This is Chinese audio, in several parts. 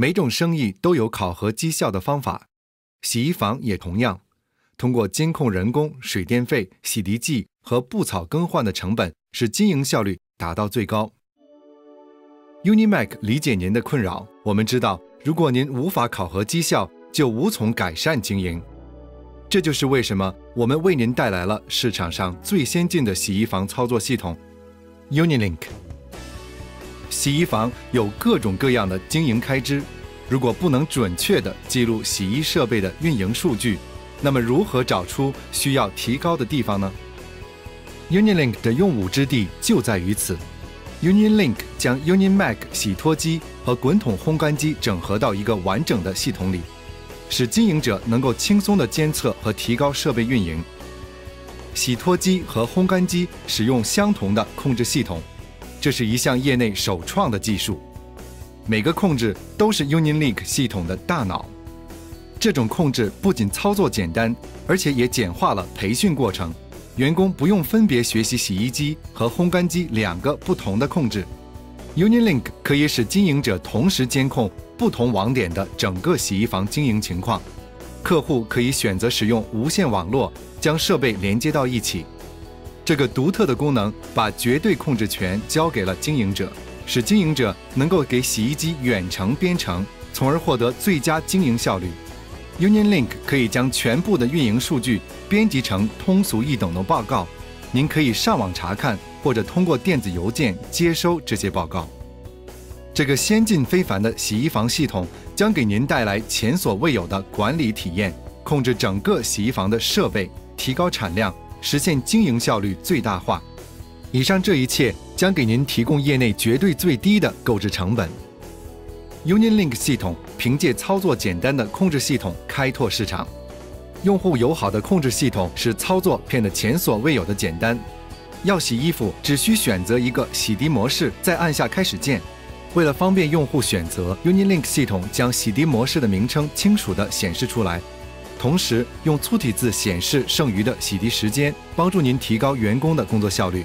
每种生意都有考核绩效的方法，洗衣房也同样，通过监控人工、水电费、洗涤剂和布草更换的成本，使经营效率达到最高。Unimac 理解您的困扰，我们知道，如果您无法考核绩效，就无从改善经营。这就是为什么我们为您带来了市场上最先进的洗衣房操作系统 Unilink。洗衣房有各种各样的经营开支，如果不能准确地记录洗衣设备的运营数据，那么如何找出需要提高的地方呢？Unilink 的用武之地就在于此。Unilink 将 Unimac 洗脱机和滚筒烘干机整合到一个完整的系统里，使经营者能够轻松地监测和提高设备运营。洗脱机和烘干机使用相同的控制系统。这是一项业内首创的技术，每个控制都是 UniLink 系统的大脑。这种控制不仅操作简单，而且也简化了培训过程，员工不用分别学习洗衣机和烘干机两个不同的控制。UniLink 可以使经营者同时监控不同网点的整个洗衣房经营情况。客户可以选择使用无线网络将设备连接到一起。这个独特的功能把绝对控制权交给了经营者，使经营者能够给洗衣机远程编程，从而获得最佳经营效率。UnionLink 可以将全部的运营数据编辑成通俗易懂的报告，您可以上网查看，或者通过电子邮件接收这些报告。这个先进非凡的洗衣房系统将给您带来前所未有的管理体验，控制整个洗衣房的设备，提高产量。实现经营效率最大化。以上这一切将给您提供业内绝对最低的购置成本。UniLink 系统凭借操作简单的控制系统开拓市场。用户友好的控制系统使操作变得前所未有的简单。要洗衣服，只需选择一个洗涤模式，再按下开始键。为了方便用户选择，UniLink 系统将洗涤模式的名称清楚地显示出来。同时，用粗体字显示剩余的洗涤时间，帮助您提高员工的工作效率。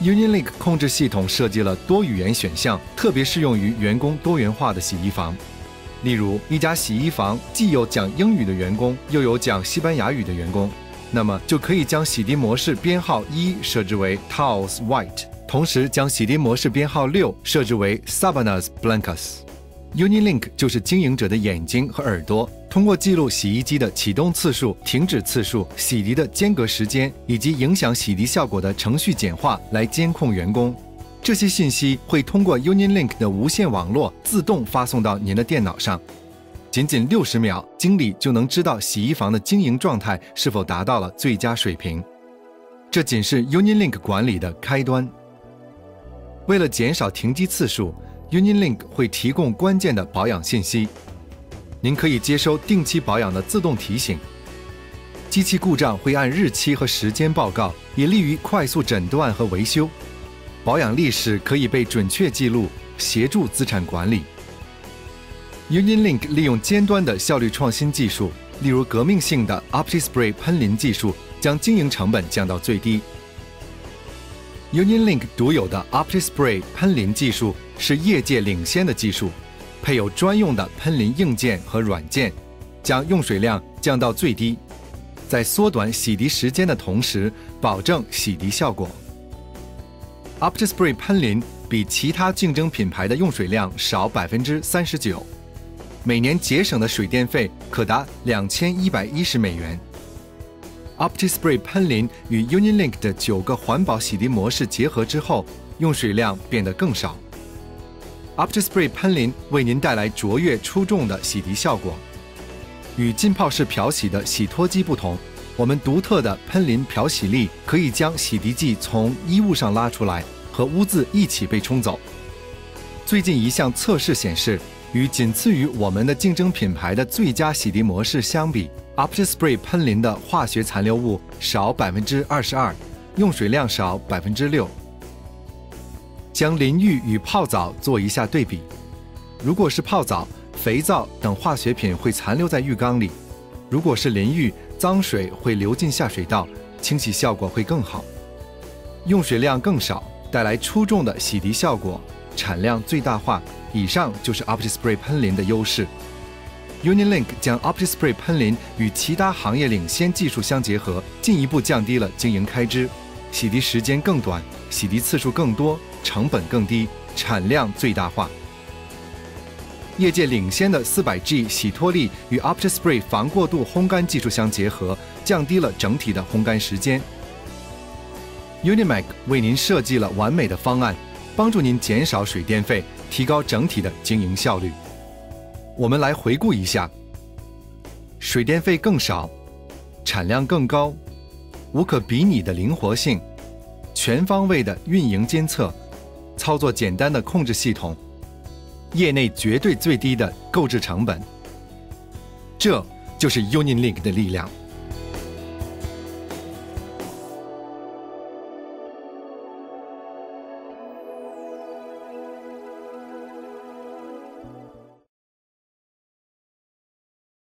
UnionLink 控制系统设计了多语言选项，特别适用于员工多元化的洗衣房。例如，一家洗衣房既有讲英语的员工，又有讲西班牙语的员工，那么就可以将洗涤模式编号一设置为 Towels White，同时将洗涤模式编号六设置为 Sabanas Blancas。UniLink 就是经营者的眼睛和耳朵，通过记录洗衣机的启动次数、停止次数、洗涤的间隔时间以及影响洗涤效果的程序简化来监控员工。这些信息会通过 UniLink 的无线网络自动发送到您的电脑上。仅仅六十秒，经理就能知道洗衣房的经营状态是否达到了最佳水平。这仅是 UniLink 管理的开端。为了减少停机次数。UnionLink 会提供关键的保养信息，您可以接收定期保养的自动提醒。机器故障会按日期和时间报告，也利于快速诊断和维修。保养历史可以被准确记录，协助资产管理。UnionLink 利用尖端的效率创新技术，例如革命性的 OptiSpray 喷淋技术，将经营成本降到最低。UnionLink 独有的 OptiSpray 喷淋技术。是业界领先的技术，配有专用的喷淋硬件和软件，将用水量降到最低，在缩短洗涤时间的同时，保证洗涤效果。OptiSpray 喷淋比其他竞争品牌的用水量少百分之三十九，每年节省的水电费可达两千一百一十美元。OptiSpray 喷淋与 UniLink 的九个环保洗涤模式结合之后，用水量变得更少。OptiSpray 喷淋为您带来卓越出众的洗涤效果。与浸泡式漂洗的洗脱机不同，我们独特的喷淋漂洗力可以将洗涤剂从衣物上拉出来，和污渍一起被冲走。最近一项测试显示，与仅次于我们的竞争品牌的最佳洗涤模式相比，OptiSpray 喷淋的化学残留物少百分之二十二，用水量少百分之六。将淋浴与泡澡做一下对比。如果是泡澡，肥皂等化学品会残留在浴缸里；如果是淋浴，脏水会流进下水道，清洗效果会更好。用水量更少，带来出众的洗涤效果，产量最大化。以上就是 OptiSpray 喷淋的优势。UniLink 将 OptiSpray 喷淋与其他行业领先技术相结合，进一步降低了经营开支，洗涤时间更短，洗涤次数更多，成本更低，产量最大化。业界领先的 400G 洗脱力与 OptiSpray 防过度烘干技术相结合，降低了整体的烘干时间。Unimac 为您设计了完美的方案，帮助您减少水电费，提高整体的经营效率。我们来回顾一下：水电费更少，产量更高，无可比拟的灵活性，全方位的运营监测，操作简单的控制系统。业内绝对最低的购置成本，这就是 UNILINK 的力量。